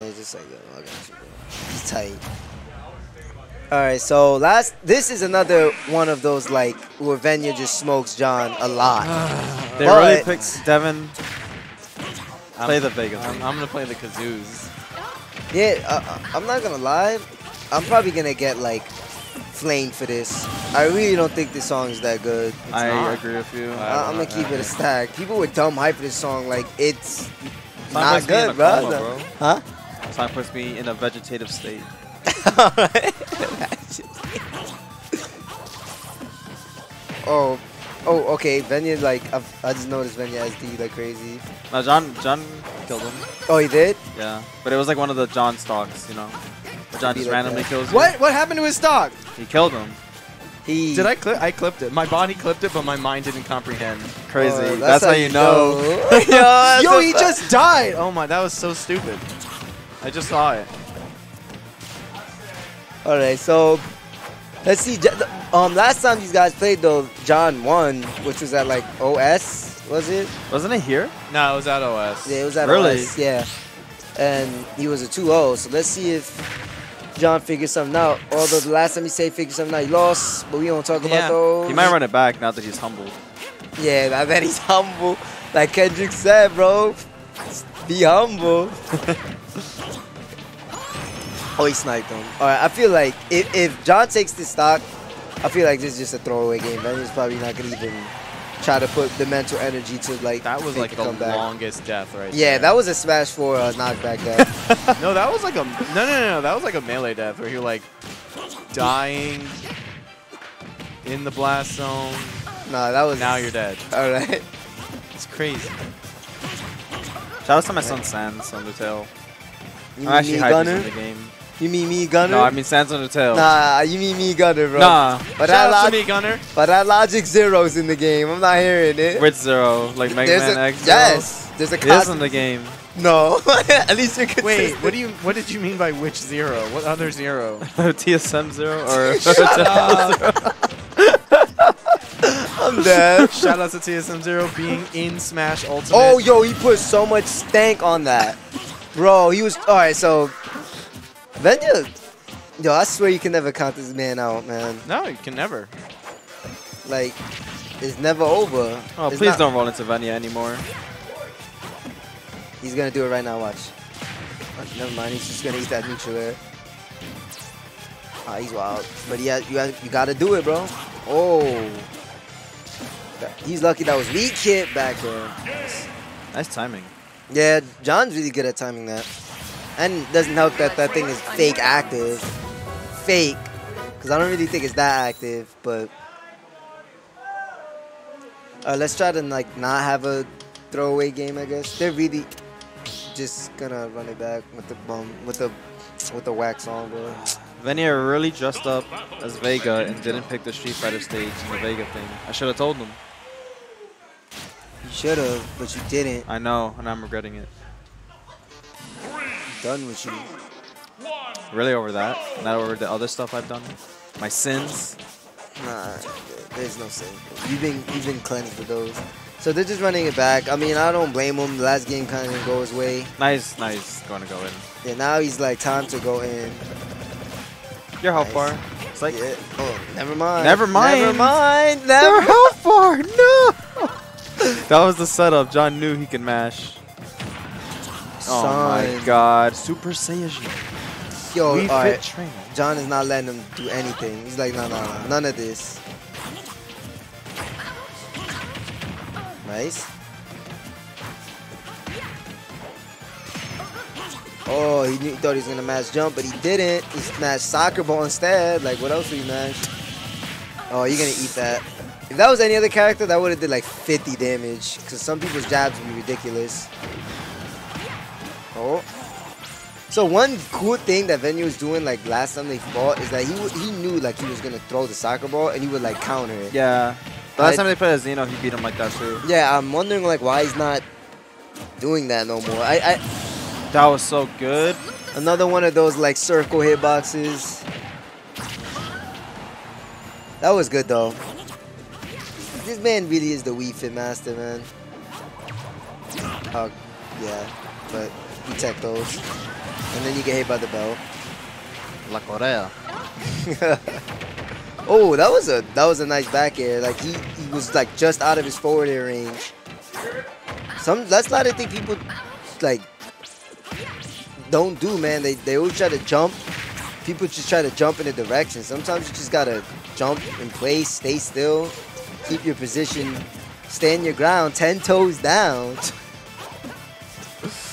It's just like, yo, I got you, bro. He's tight. All right, so last, this is another one of those like where Venia just smokes John a lot. They But- really picked Devin. i Play the Vegas. I'm. I'm gonna play the kazoos. Yeah, uh, I'm not gonna lie. I'm probably gonna get like flamed for this. I really don't think this song is that good. I not. agree with you. I, I'm gonna keep it a stack. People were dumb hype for this song. Like it's Time not puts good, bro. coma, bro. Huh? Time puts me in a vegetative state. oh, oh, okay. Venia like I've, I just noticed Venia SD like crazy. No, John John killed him. Oh, he did. Yeah, but it was like one of the John stocks, you know. Where John Be just like randomly that. kills you. What? What happened to his stock? He killed him. He Did I clip? I clipped it. My body clipped it, but my mind didn't comprehend. Crazy. Oh, that's, how you know. Yo, Yo, he just died. Oh my, that was so stupid. I just saw it. All right, so let's see. Um, last time these guys played though, John won, which was at like OS, was it? Wasn't it here? No, it was at OS. Yeah, it was at Really? OS. Yeah, and he was a 2-0. So let's see if John figures something out. Although the last time he said figure something out, he lost. But we don't talk Yeah. about those. He might run it back now that he's humbled. Yeah, I bet he's humble. Like Kendrick said, bro. Be humble. oh, he sniped him. All right, I feel like if, if John takes this stock, I feel like this is just a throwaway game. Venia's probably not going to even try to put the mental energy to, like, That was like the comeback. longest death right Yeah, there. that was a smash for uh, knockback death. No, that was like a no, no, no, no. That was like a melee death where you're like dying in the blast zone. nah, that was... Now you're dead. All right. It's crazy. Shout out to my son Sans Undertale. You I'm mean actually me, Gunner? in the game. You mean me, Gunner? No, I mean Sans Undertale. Nah, you mean me, Gunner, bro. Nah. But Shout that, out to me, Gunner. but that Logic Zero's in the game. I'm not hearing it. Which zero? Like Mega There's Man a, X? Zero? Yes. There's a He in the game. No. At least you're consistent. Wait, what do you? What did you mean by which zero? What other zero? TSM zero or Shut up. I'm dead. Shout out to TSM Zero being in Smash Ultimate. oh, yo, he put so much stank on that. Bro, he was. Alright, so. Venia. Yo, I swear you can never count this man out, man. no, you can never. Like, it's never over. Oh, It's please not- don't roll into Venia anymore. He's gonna do it right now, watch. Oh, never mind, he's just gonna eat that neutral air. Ah, he's wild. But yeah, you, got- you gotta do it, bro. Oh. He's lucky that was weak hit back there. Nice timing. Yeah, John's really good at timing that. And doesn't help that that thing is fake active. Fake. Because I don't really think it's that active, but... Uh, let's try to like not have a throwaway game, I guess. They're really just gonna run it back with the bum, with the with the wax on, bro. Venia really dressed up as Vega and didn't pick the Street Fighter stage in the Vega thing. I should have told him. Should have, but you didn't. I know, and I'm regretting it. done with you. Really over that, not over the other stuff I've done. My sins. Nah, there's no sin. You've been you've been cleansed for those. So they're just running it back. I mean, I don't blame him. The last game kind of didn't go his way. Nice, nice. Going to go in. Yeah, now he's like time to go in. Your health Nice. bar. It's like Yeah. Oh, never mind. Never mind. Never mind. Never. Health bar. No. that was the setup. John knew he could mash. Oh my God. Super Saiyan. Yo, we all fit right. trainer. John is not letting him do anything. He's like, no, no, no, none of this. Nice. Oh, he, knew, he thought he was gonna mash jump, but he didn't. He smashed soccer ball instead. Like, what else would he mash? Oh, you're gonna eat that. If that was any other character, that would have did like 50 damage. Because some people's jabs would be ridiculous. Oh. So one cool thing that Venia was doing like last time they fought is that he he knew like he was gonna throw the soccer ball and he would like counter it. Yeah. The last I- time they played as Xeno, he beat him like that too. Yeah, I'm wondering like why he's not doing that no more. I, I That was so good. another one of those like circle hitboxes. That was good though. This man really is the Wii Fit Master, man. Oh, yeah, but he tech those. And then you get hit by the bell. La Correa. oh, that was a that was a nice back air. Like he, he was like just out of his forward air range. Some that's not a thing people like don't do, man. They they always try to jump. People just try to jump in a direction. Sometimes you just gotta jump in place, stay still, keep your position, stand your ground, ten toes down.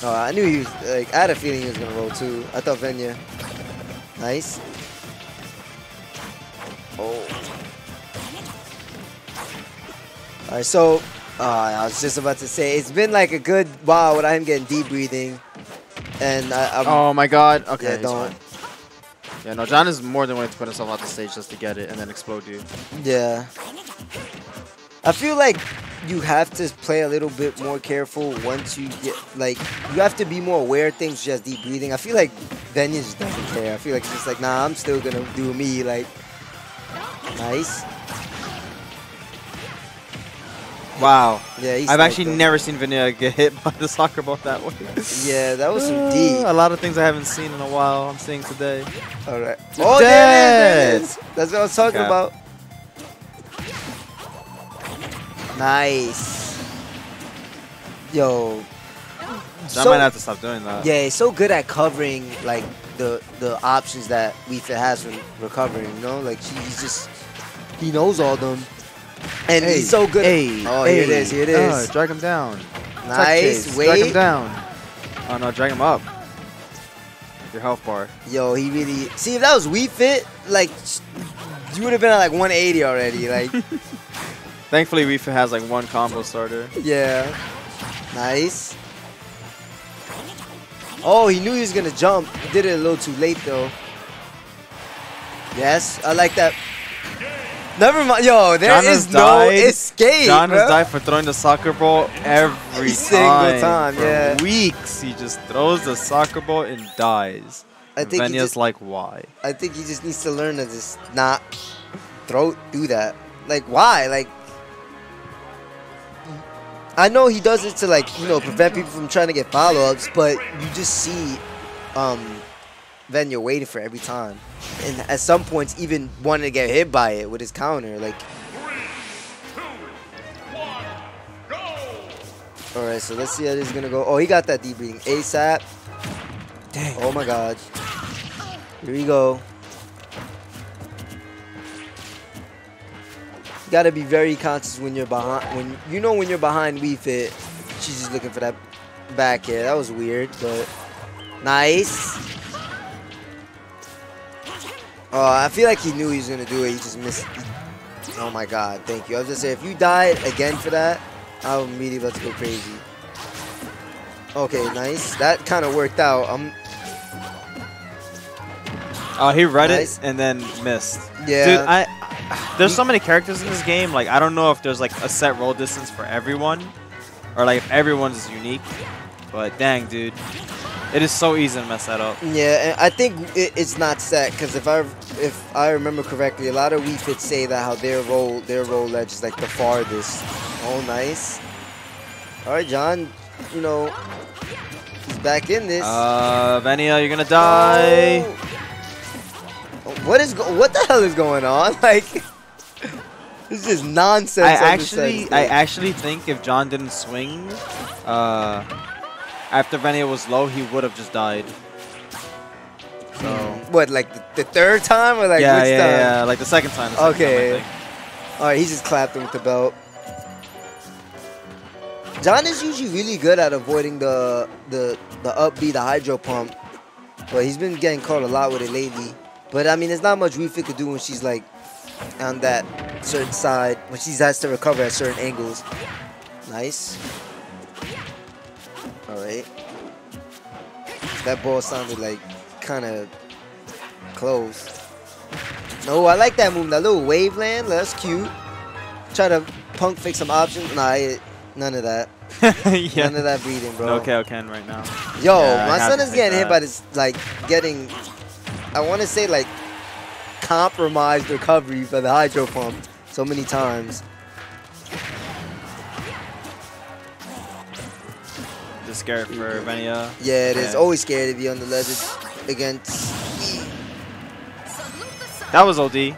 oh, I knew he was like I had a feeling he was gonna roll too. I thought Venia. Nice. Oh. All right, so uh, I was just about to say it's been like a good while without him getting deep breathing, and I, I'm, Oh my god. Okay. yeah, don't. fine. Yeah, no, John is more than willing to put himself out the stage just to get it and then explode you. Yeah. I feel like you have to play a little bit more careful once you get like you have to be more aware of things just deep breathing. I feel like Venia just doesn't care. I feel like it's just like nah, I'm still gonna do me like nice. Wow. Yeah, he's I've actually that. never seen Vanilla get hit by the soccer ball that way. Yeah, that was some Uh, deep. A lot of things I haven't seen in a while. I'm seeing today. All right. Oh, there it is, there it That's what I was talking Okay. about. Nice. Yo. I might have to stop doing that. Yeah, he's so good at covering like the the options that Wii Fit has for recovering. You know, like he- he's just he knows all them, and Hey, he's so good. at- oh, hey, here it is. Here it is. Uh, drag him down. Nice. chase, Drag him down. Oh no, drag him up. Your health bar. yo, he really. See, if that was Wii Fit, like you would have been at like 180 already. Like, Thankfully, Reefa has like one combo starter. yeah, nice. Oh, he knew he was gonna jump. He did it a little too late though. Yes, I like that. Never mind. Yo, there John is no escape. John bro. has died for throwing the soccer ball every single time. time, For yeah. weeks, he just throws the soccer ball and dies. I think Venia's just, like, why? I think he just needs to learn to just not throw do that. Like why? Like I know he does it to like, you know, prevent people from trying to get follow-ups, but you just see um Venia waiting for every time. And at some points even wanting to get hit by it with his counter. Like Alright, so let's see how this is gonna go. Oh, he got that deep breathing ASAP. Dang. Oh my god. Here we go. You gotta be very conscious when you're behind. When you know when you're behind Wii Fit, she's just looking for that back air. That was weird, but nice. Oh, I feel like he knew he was gonna do it. He just missed. Oh my god, thank you. I was just say if you died again for that, I would immediately about to go crazy. Okay, nice. That kind of worked out. I'm Oh, he read Nice. it and then missed. yeah. Dude, I there's so many characters in this game. Like, I don't know if there's like a set roll distance for everyone, or like if everyone's unique. But dang, dude, it is so easy to mess that up. Yeah, and I think it, it's not set because if I if I remember correctly, a lot of Wii Fits say that how their roll their roll ledge is like the farthest. Oh, nice. All right, John. You know he's back in this. Uh, Venia, you're gonna die. Oh. What is go- what the hell is going on? Like this is nonsense. I actually, side I actually think if John didn't swing, uh, after Venia was low, he would have just died. So. what like the, the third time or like yeah, which yeah, time? yeah, like the second time. the second Okay. think. All right, he just clapped him with the belt. John is usually really good at avoiding the the the up B, the hydro pump, but he's been getting caught a lot with it lately. But I mean, there's not much Refit could do when she's like on that certain side when she has to recover at certain angles. Nice. All right. That ball sounded like kind of close. No, I like that move. That little wave land, that's cute. Try to punk fix some options. Nah, I, none of that. yeah. None of that breathing, bro. No KO Ken right now. Yo, Yeah, my son is getting hit that. by this, like, getting, I want to say, like, compromised recovery for the hydro pump so many times. This scared for Venia. Yeah, it is. Yeah. Always scared to be on the ledges against. That was OD.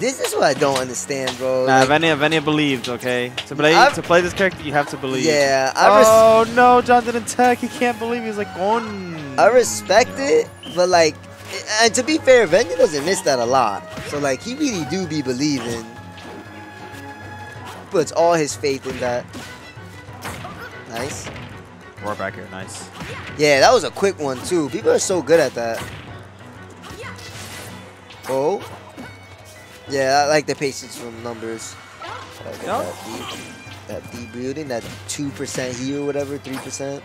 This is what I don't understand, bro. Nah, Like, Venia, Venia believed, okay? To play I've- to play this character, you have to believe. yeah, I, Oh no, John didn't tech. He can't believe. He's like going. I respect it, but like, and to be fair, Venia doesn't miss that a lot. So like he really do be believing. Puts all his faith in that. Nice. Roar back here, nice. Yeah, that was a quick one too. People are so good at that. Oh. Yeah, I like the patience from numbers. Like no. That, that deep building, that 2% heal, whatever, 3%.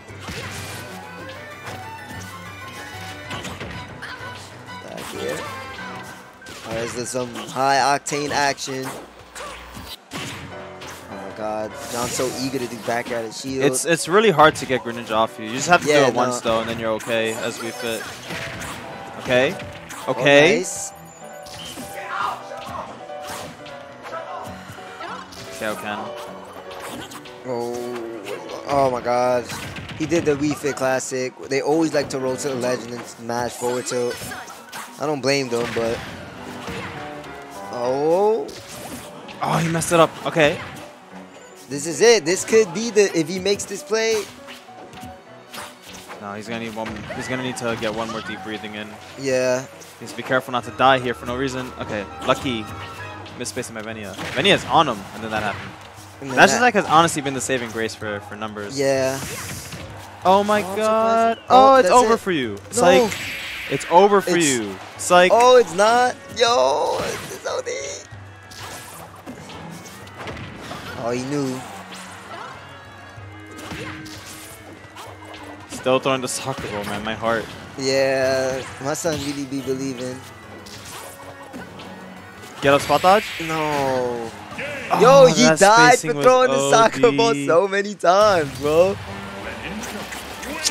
Alright, is some high octane action? Oh my god, John's so eager to do back at his shield. It's it's really hard to get Greninja off you. You just have to Yeah, do it once though, and then you're okay as Wii Fit. Okay. Oh, Okay. nice. Okay, okay. Oh, oh my god. He did the Wii Fit Classic. They always like to roll to the legend and smash forward tilt. I don't blame them, but. Oh, Oh, he messed it up. Okay. this is it. This could be the. If he makes this play, No, he's gonna need one. He's gonna need to get one more deep breathing in. yeah. He needs to be careful not to die here for no reason. Okay, lucky. Misspacing my Venia. Venia's on him, and then that happened. Then That's just like has honestly been the saving grace for for numbers. Yeah. Oh my Oh, god. Oh, Oh, it's over it. for you. It's No. like it's over for It's- you. It's like Oh, it's not. Yo, Oh, he knew. still throwing the soccer ball, man. My heart. Yeah, my son really be believing. Get up spot dodge. No. Oh, Yo, he died for throwing the soccer ball so many times, bro.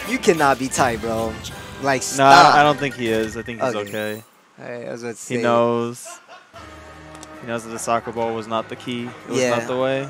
You cannot be tight, bro. Like, No, stop. I don't think he is. I think he's Okay. okay. Hey, I was about to say. He knows. He knows that the soccer ball was not the key. It was Yeah. not the way.